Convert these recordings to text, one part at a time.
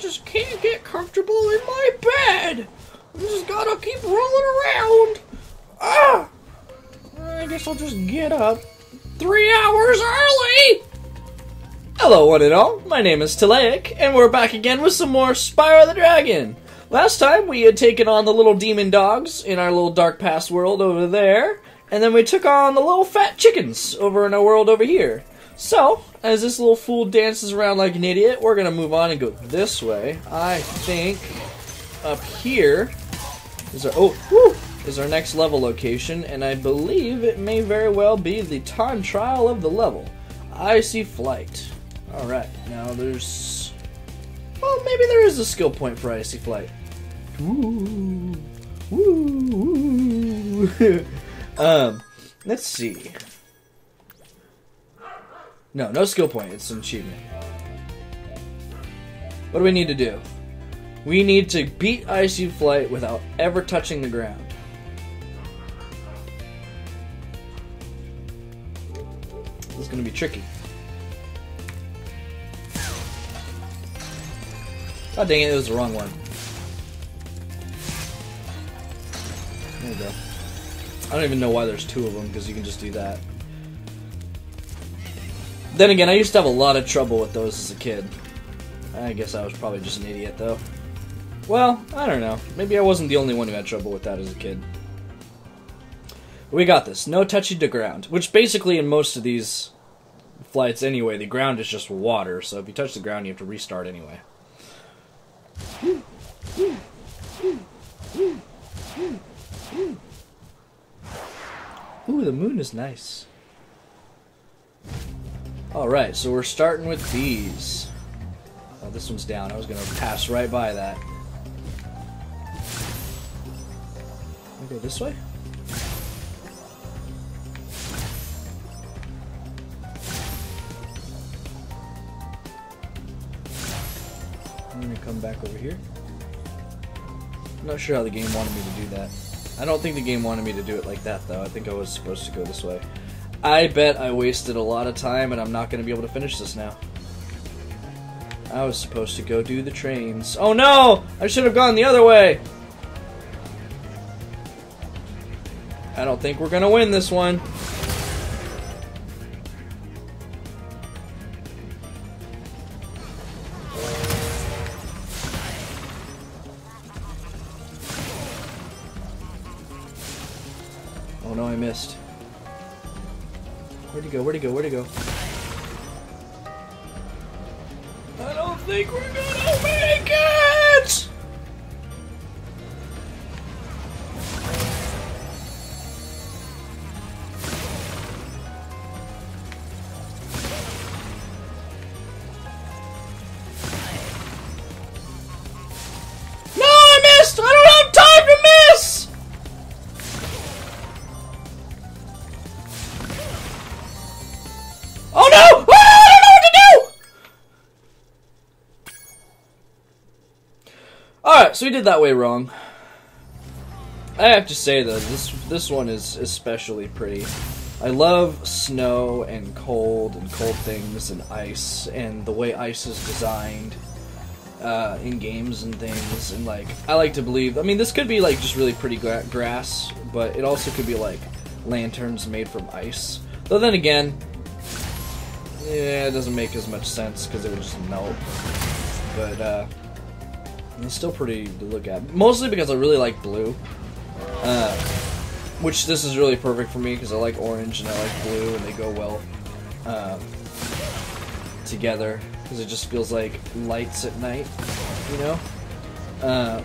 just can't get comfortable in my bed. I just gotta keep rolling around. Ah! I guess I'll just get up. Three hours early! Hello, one and all. My name is Tilaic, and we're back again with some more Spyro the Dragon. Last time we had taken on the little demon dogs in our little dark past world over there, and then we took on the little fat chickens over in our world over here. So, as this little fool dances around like an idiot, we're gonna move on and go this way. I think up here is our oh whew, is our next level location, and I believe it may very well be the time trial of the level. Icy Flight. Alright, now there's well maybe there is a skill point for Icy Flight. Woo. Woo. um let's see. No, no skill point. It's an achievement. What do we need to do? We need to beat Icy Flight without ever touching the ground. This is going to be tricky. God dang it, it was the wrong one. There we go. I don't even know why there's two of them, because you can just do that. Then again, I used to have a lot of trouble with those as a kid. I guess I was probably just an idiot, though. Well, I don't know. Maybe I wasn't the only one who had trouble with that as a kid. We got this. No touching the ground. Which basically, in most of these flights anyway, the ground is just water, so if you touch the ground, you have to restart anyway. Ooh, the moon is nice. Alright, so we're starting with these. Oh, this one's down. I was going to pass right by that. We go this way? I'm going to come back over here. I'm not sure how the game wanted me to do that. I don't think the game wanted me to do it like that, though. I think I was supposed to go this way. I bet I wasted a lot of time and I'm not going to be able to finish this now. I was supposed to go do the trains. Oh no! I should have gone the other way! I don't think we're going to win this one. Oh no, I missed. Where'd he go? Where'd he go? Where'd he go? I don't think we're gonna so we did that way wrong. I have to say though, this this one is especially pretty. I love snow and cold and cold things and ice and the way ice is designed uh, in games and things. And like, I like to believe. I mean, this could be like just really pretty gra- grass, but it also could be like lanterns made from ice. Though then again, yeah, it doesn't make as much sense because it would just melt. But uh, it's still pretty to look at. Mostly because I really like blue. Uh, which this is really perfect for me because I like orange and I like blue and they go well um, together because it just feels like lights at night, you know. Um,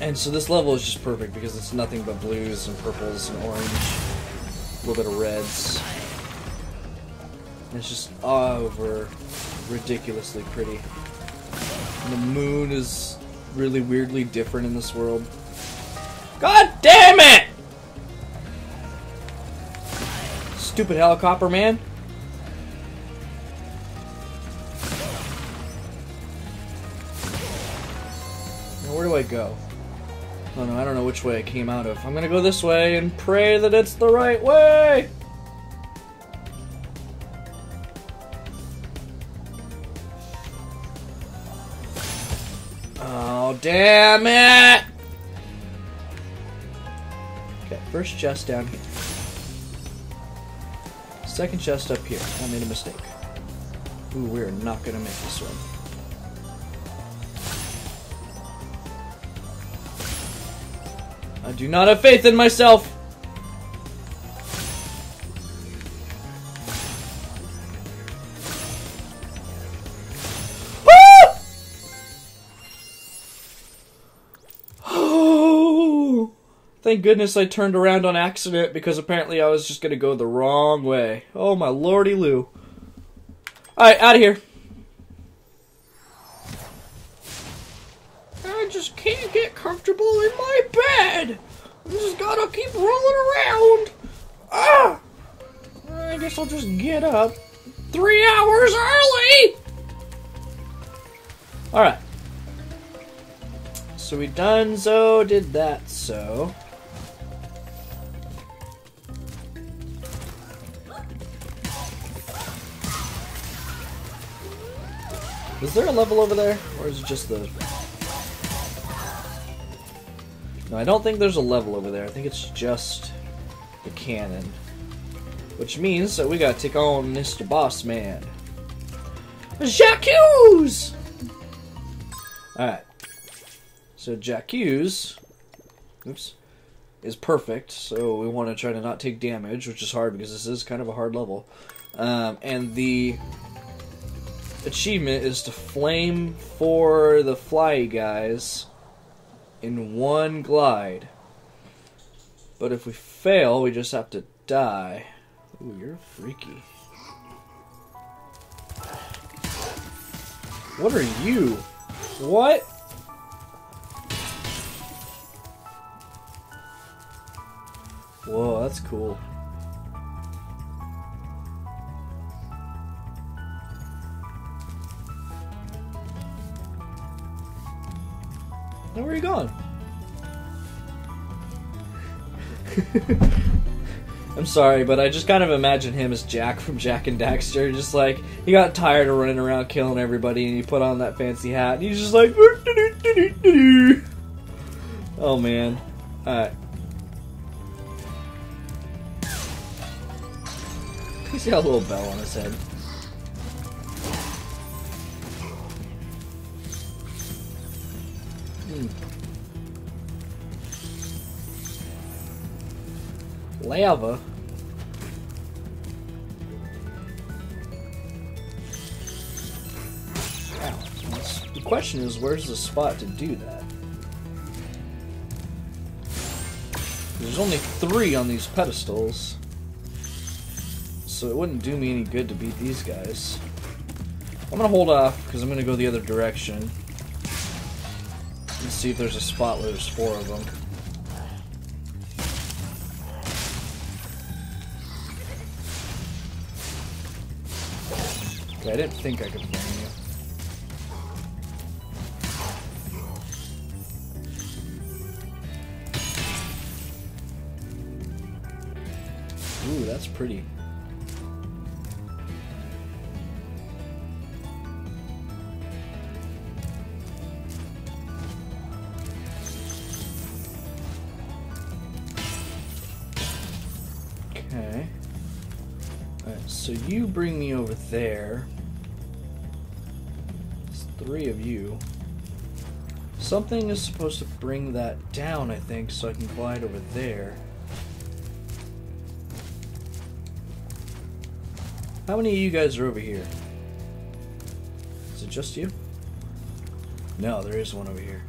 and so this level is just perfect because it's nothing but blues and purples and orange, a little bit of reds. And it's just over ridiculously pretty. The moon is really weirdly different in this world. God damn it! Stupid helicopter man. Now where do I go? Oh no, I don't know which way I came out of. I'm gonna go this way and pray that it's the right way! Damn it! Okay, first chest down here. Second chest up here. I made a mistake. Ooh, we're not gonna make this one. I do not have faith in myself! Thank goodness I turned around on accident because apparently I was just gonna go the wrong way. Oh my lordy Lou. Alright, out of here. I just can't get comfortable in my bed. I just gotta keep rolling around. Ah! I guess I'll just get up. Three hours early! Alright. So we done so, did that so. Is there a level over there? Or is it just the... No, I don't think there's a level over there. I think it's just the cannon. Which means that we gotta take on Mr. Boss Man. Jacques! Alright. So Jacques, oops, is perfect. So we want to try to not take damage, which is hard because this is kind of a hard level. Um, and the achievement is to flame for the fly guys in one glide. But if we fail, we just have to die. Ooh, you're freaky. What are you? What? Whoa, that's cool. Now where are you going? I'm sorry, but I just kind of imagine him as Jak from Jak and Daxter. Just like, he got tired of running around killing everybody and he put on that fancy hat and he's just like, oh man. Alright. He's got a little bell on his head. Lava? The question is, where's the spot to do that? There's only three on these pedestals so it wouldn't do me any good to beat these guys. I'm gonna hold off, because I'm gonna go the other direction. And see if there's a spot where there's four of them. I didn't think I could flame you. Ooh, that's pretty. Bring me over there. It's three of you. Something is supposed to bring that down, I think, so I can glide over there. How many of you guys are over here? Is it just you? No, there is one over here.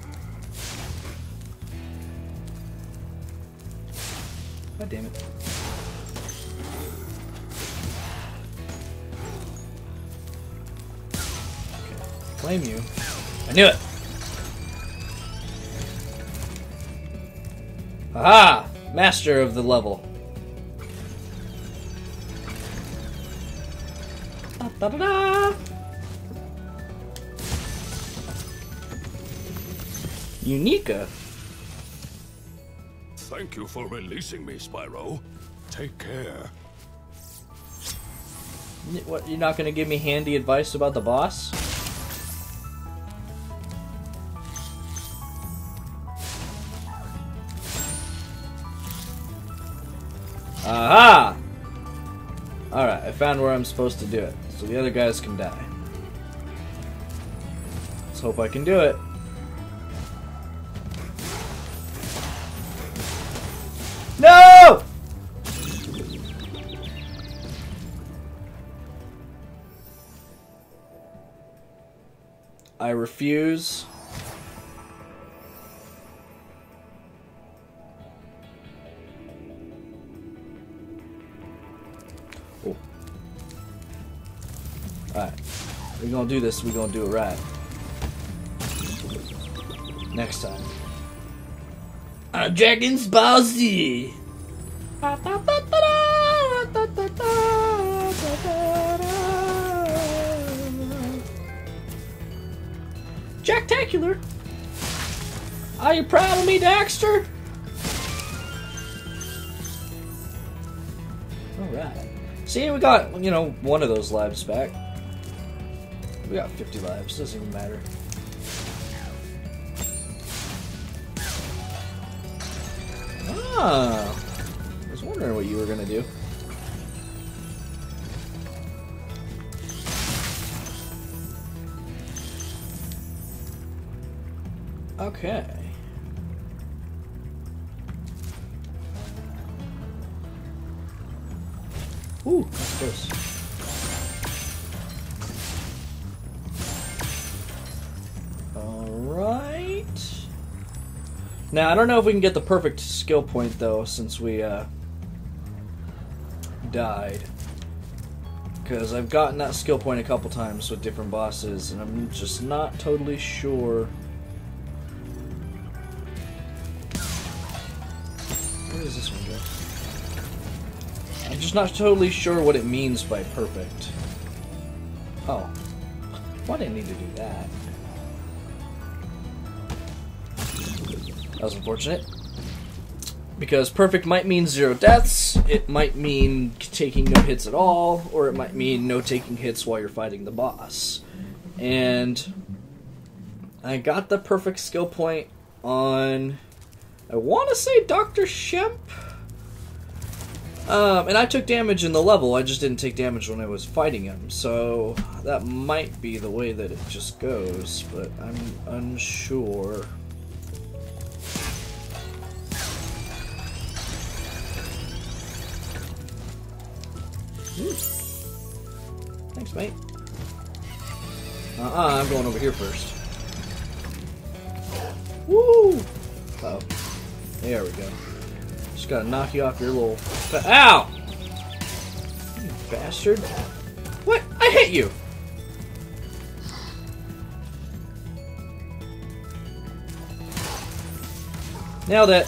God damn it. Flame you. I knew it! Aha! Master of the level. Da da da! Unika. Thank you for releasing me, Spyro. Take care. What, you're not gonna give me handy advice about the boss? Aha! Alright, I found where I'm supposed to do it. So the other guys can die. Let's hope I can do it. No! I refuse. We're gonna do this, we're gonna do it right. Next time. A dragon's ballsy! Jacktacular! Are you proud of me, Daxter? Alright. See, we got, you know, one of those lives back. We got 50 lives, doesn't even matter. Ah! I was wondering what you were gonna do. Okay. Ooh, that's close. Now, I don't know if we can get the perfect skill point, though, since we, uh, died. Because I've gotten that skill point a couple times with different bosses, and I'm just not totally sure Where does this one go? I'm just not totally sure what it means by perfect. Oh. Well, I didn't need to do that. That was unfortunate. Because perfect might mean zero deaths, it might mean taking no hits at all, or it might mean no taking hits while you're fighting the boss. And I got the perfect skill point on I want to say Dr. Shemp. Um, and I took damage in the level, I just didn't take damage when I was fighting him, so that might be the way that it just goes, but I'm unsure. Thanks, mate. Uh-uh, I'm going over here first. Woo! Uh oh there we go. Just gotta knock you off your little. Ow! You bastard. What? I hit you! Nailed it.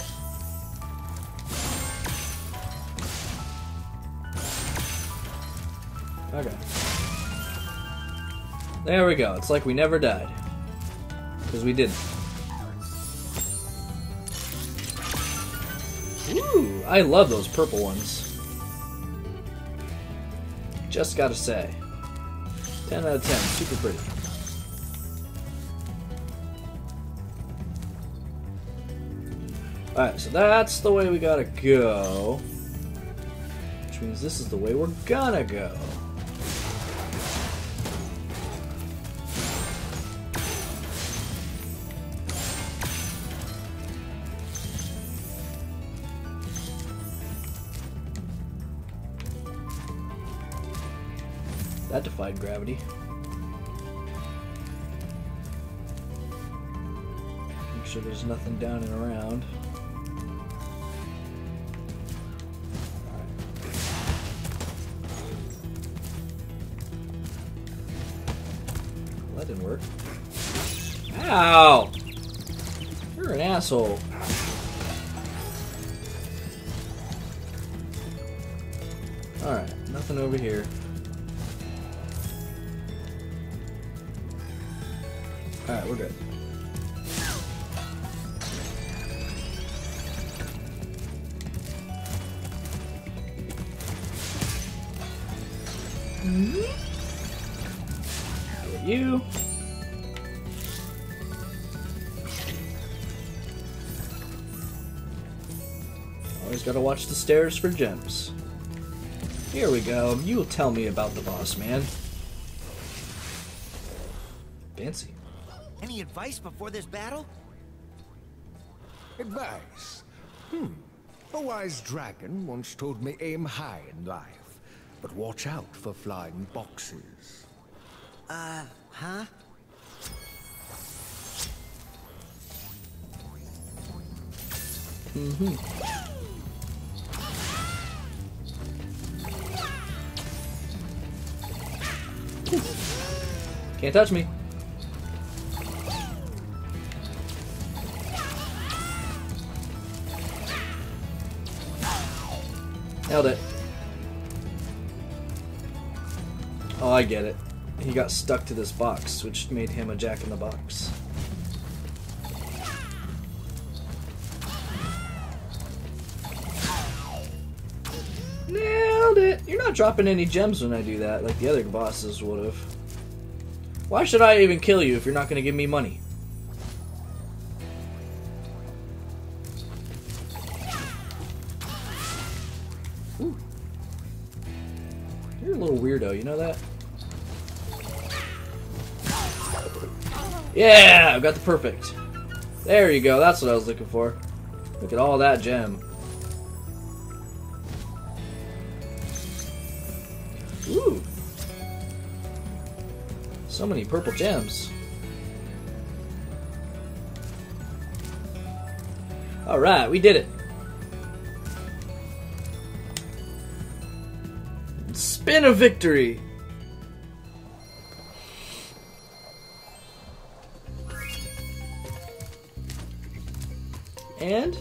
There we go. It's like we never died. Because we didn't. Ooh, I love those purple ones. Just gotta say. 10 out of 10, super pretty. Alright, so that's the way we gotta go. Which means this is the way we're gonna go. Gravity. Make sure there's nothing down and around. That didn't work. Ow! You're an asshole. Alright, nothing over here. We're good. Hmm? How about you? Always Always gotta watch the stairs for gems. Here we go. You'll tell me about the boss, man. Fancy. Any advice before this battle? Advice? Hmm. A wise dragon once told me aim high in life, but watch out for flying boxes. Uh, huh? Mm-hmm. Can't touch me. Nailed it. Oh, I get it. He got stuck to this box, which made him a jack in the box. Nailed it! You're not dropping any gems when I do that, like the other bosses would have. Why should I even kill you if you're not going to give me money? You know that? Yeah, I've got the perfect. There you go, that's what I was looking for. Look at all that gem. Ooh. So many purple gems. Alright, we did it. Spin of victory! And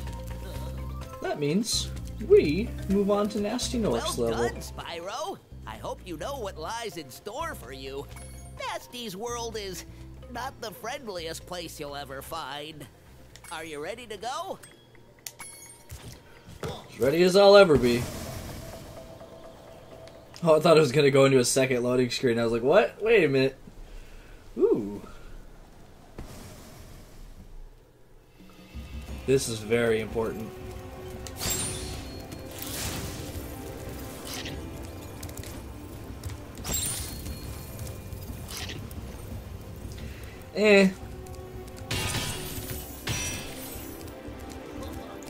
that means we move on to Gnasty Gnorc's well level. done, Spyro. I hope you know what lies in store for you. Gnasty's world is not the friendliest place you'll ever find. Are you ready to go? As ready as I'll ever be. Oh, I thought it was gonna go into a second loading screen. I was like, what? Wait a minute. Ooh. This is very important. Eh.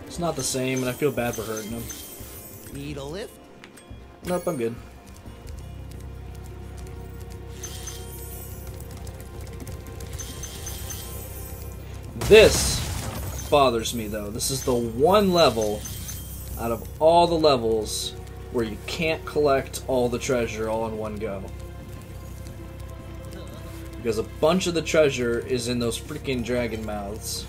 It's not the same, and I feel bad for hurting him. Need a lift? Nope, I'm good. This bothers me though. This is the one level out of all the levels where you can't collect all the treasure all in one go. Because a bunch of the treasure is in those freaking dragon mouths.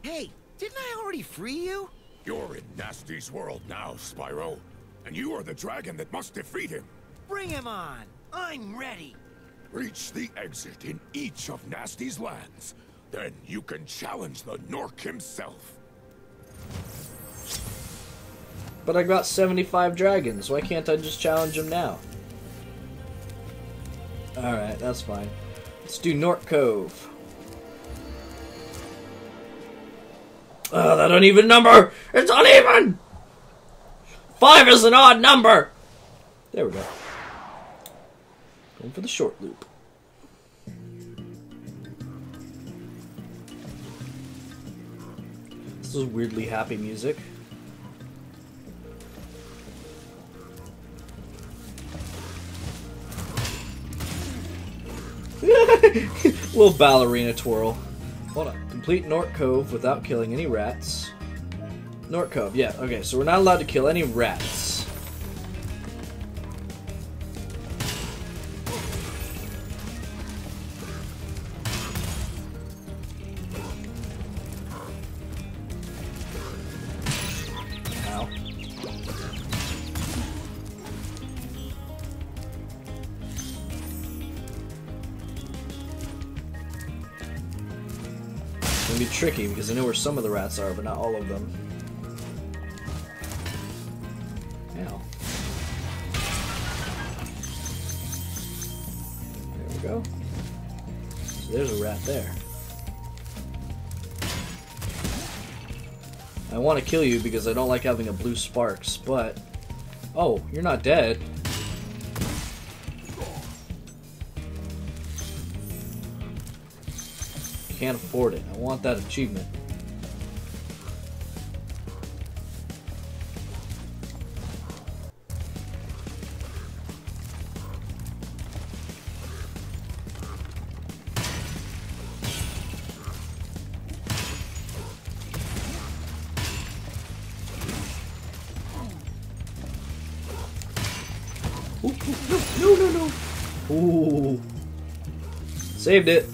Hey, didn't I already free you? You're in Gnasty's world now, Spyro. And you are the dragon that must defeat him. Bring him on. I'm ready. Reach the exit in each of Gnasty's lands. Then you can challenge the Gnorc himself. But I got 75 dragons. Why can't I just challenge him now? Alright, that's fine. Let's do Gnorc Cove. Oh, that uneven number! It's uneven! Five is an odd number! There we go. Going for the short loop. This is weirdly happy music. Little ballerina twirl. Hold on. Complete Gnorc Cove without killing any rats. Gnorc Cove, yeah, okay, so we're not allowed to kill any rats. Tricky because I know where some of the rats are, but not all of them. Ow. There we go. So there's a rat there. I want to kill you because I don't like having a blue sparks, but... Oh, you're not dead. Can't afford it. I want that achievement. Ooh, no, no, no, no. Ooh. Saved it.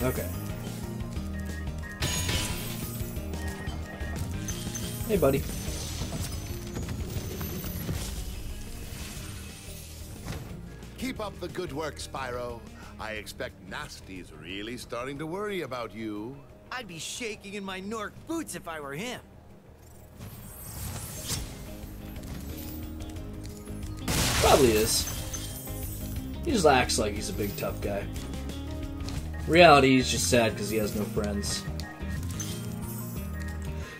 Okay. Hey, buddy. Keep up the good work, Spyro. I expect Gnasty's really starting to worry about you. I'd be shaking in my Gnorc boots if I were him. Probably is. He just acts like he's a big tough guy. Reality, he's just sad because he has no friends.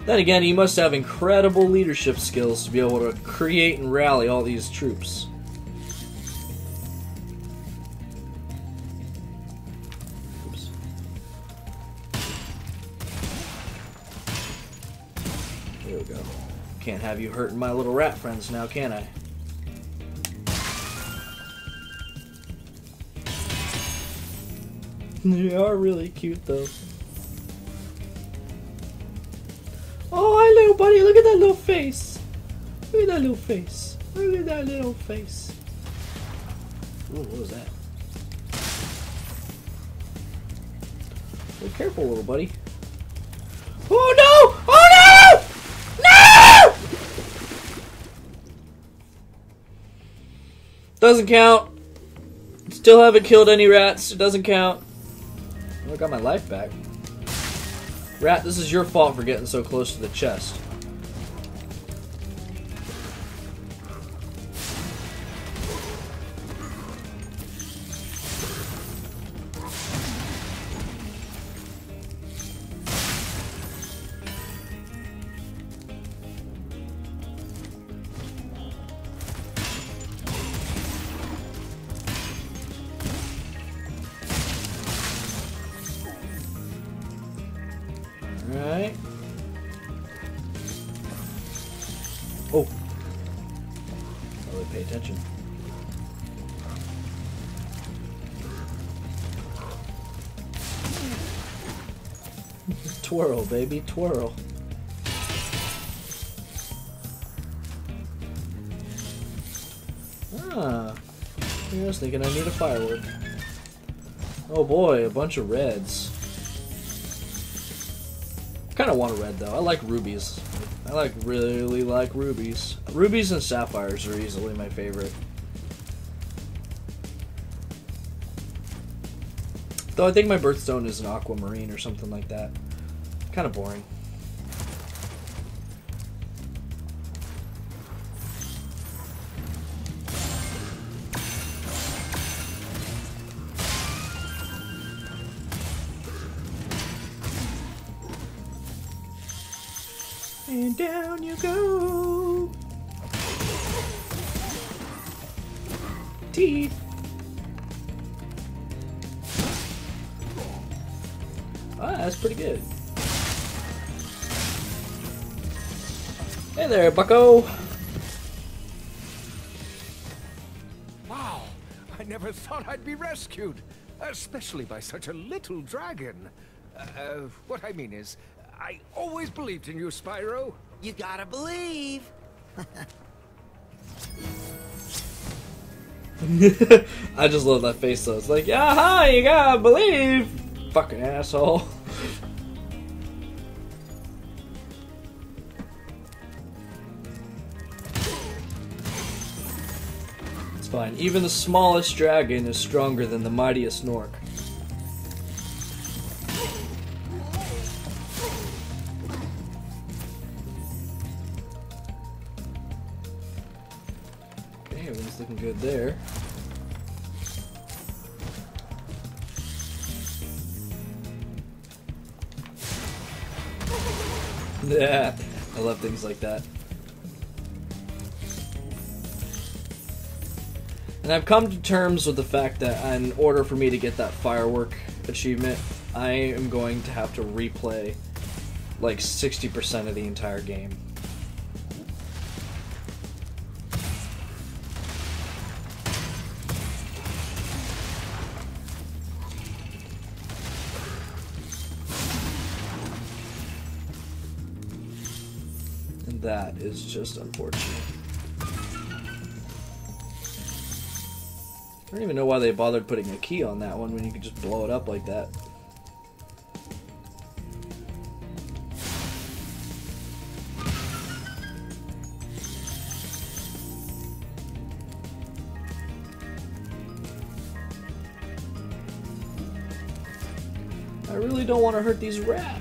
Then again, he must have incredible leadership skills to be able to create and rally all these troops. Oops. We go. Can't have you hurting my little rat friends now, can I? They are really cute, though. Oh, hi, little buddy. Look at that little face. Look at that little face. Look at that little face. Ooh, what was that? Be careful, little buddy. Oh, no! Oh, no! No! Doesn't count. Still haven't killed any rats. It doesn't count. I got my life back. Rat, this is your fault for getting so close to the chest. Twirl, baby, twirl. Ah. I was thinking I need a firework. Oh boy, a bunch of reds. Kind of want a red though. I like rubies. I like really like rubies. Rubies and sapphires are easily my favorite. Though I think my birthstone is an aquamarine or something like that. Kind of boring. Hey there, bucko. Wow, I never thought I'd be rescued, especially by such a little dragon. Uh, uh, what I mean is, I always believed in you, Spyro. You gotta believe. I just love that face though. It's like, yeah, hi, you gotta believe. Fucking asshole. Fine. Even the smallest dragon is stronger than the mightiest Gnorc. Okay, everything's looking good there. Yeah, I love things like that. And I've come to terms with the fact that in order for me to get that firework achievement, I am going to have to replay like 60% of the entire game. And that is just unfortunate. Don't even know why they bothered putting a key on that one when you could just blow it up like that. I really don't want to hurt these rats.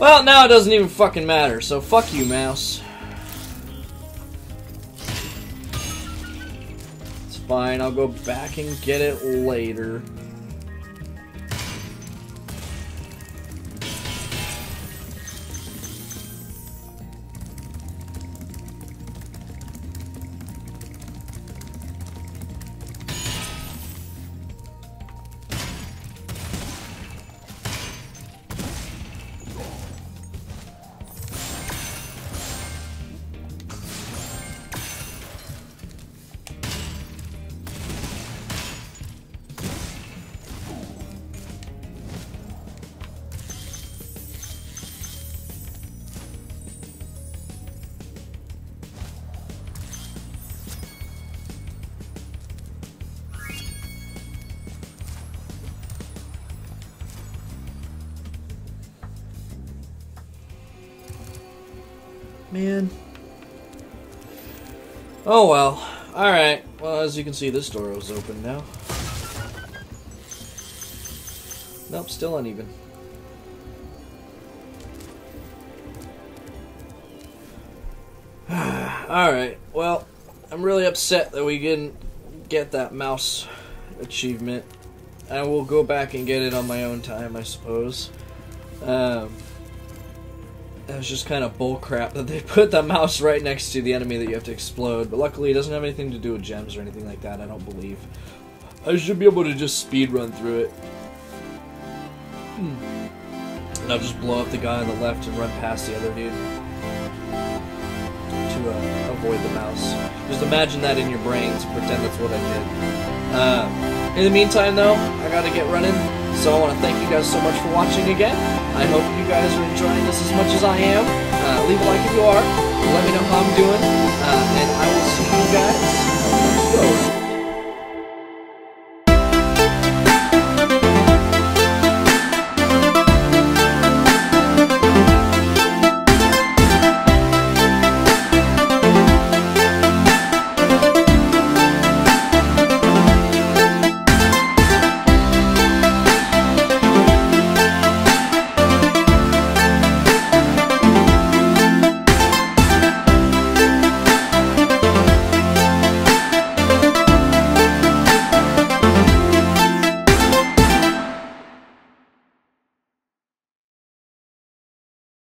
Well, now it doesn't even fucking matter, so fuck you, mouse. It's fine, I'll go back and get it later. Man. Oh well. Alright. Well, as you can see, this door is open now. Nope, still uneven. Alright, well, I'm really upset that we didn't get that mouse achievement. I will go back and get it on my own time, I suppose. Um, it was just kind of bullcrap that they put the mouse right next to the enemy that you have to explode. But luckily, it doesn't have anything to do with gems or anything like that. I don't believe. I should be able to just speed run through it. Hmm. And I'll just blow up the guy on the left and run past the other dude to uh, avoid the mouse. Just imagine that in your brains. Pretend that's what I did. Um, in the meantime, though, I gotta get running. So I want to thank you guys so much for watching again. I hope you guys are enjoying this as much as I am. Uh, leave a like if you are. Let me know how I'm doing. Uh, and I will see you guys